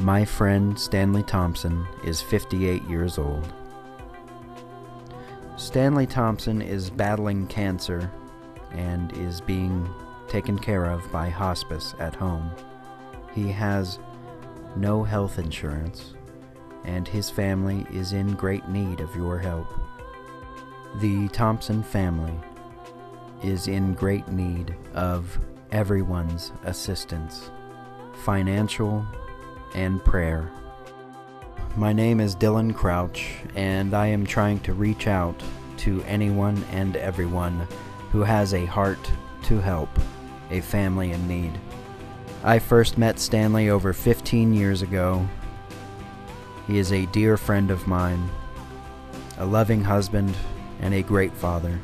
My friend Stanley Thompson is 58 years old. Stanley Thompson is battling cancer and is being taken care of by hospice at home. He has no health insurance, and his family is in great need of your help. The Thompson family is in great need of everyone's assistance, financial and prayer. My name is Dylan Crouch, and I am trying to reach out to anyone and everyone who has a heart to help a family in need. I first met Stanley over 15 years ago. He is a dear friend of mine, a loving husband, and a great father.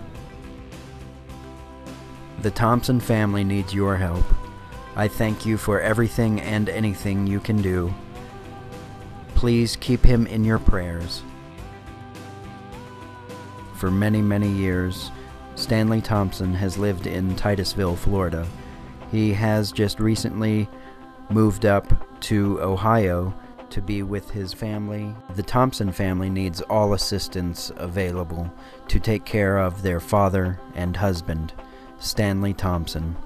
The Thompson family needs your help. I thank you for everything and anything you can do. Please keep him in your prayers. For many, many years, Stanley Thompson has lived in Titusville, Florida. He has just recently moved up to Ohio to be with his family. The Thompson family needs all assistance available to take care of their father and husband, Stanley Thompson.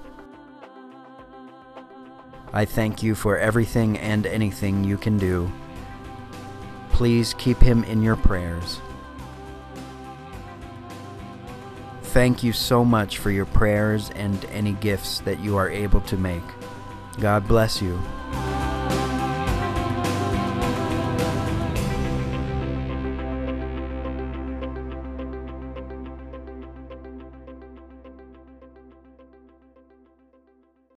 I thank you for everything and anything you can do. Please keep him in your prayers. Thank you so much for your prayers and any gifts that you are able to make. God bless you.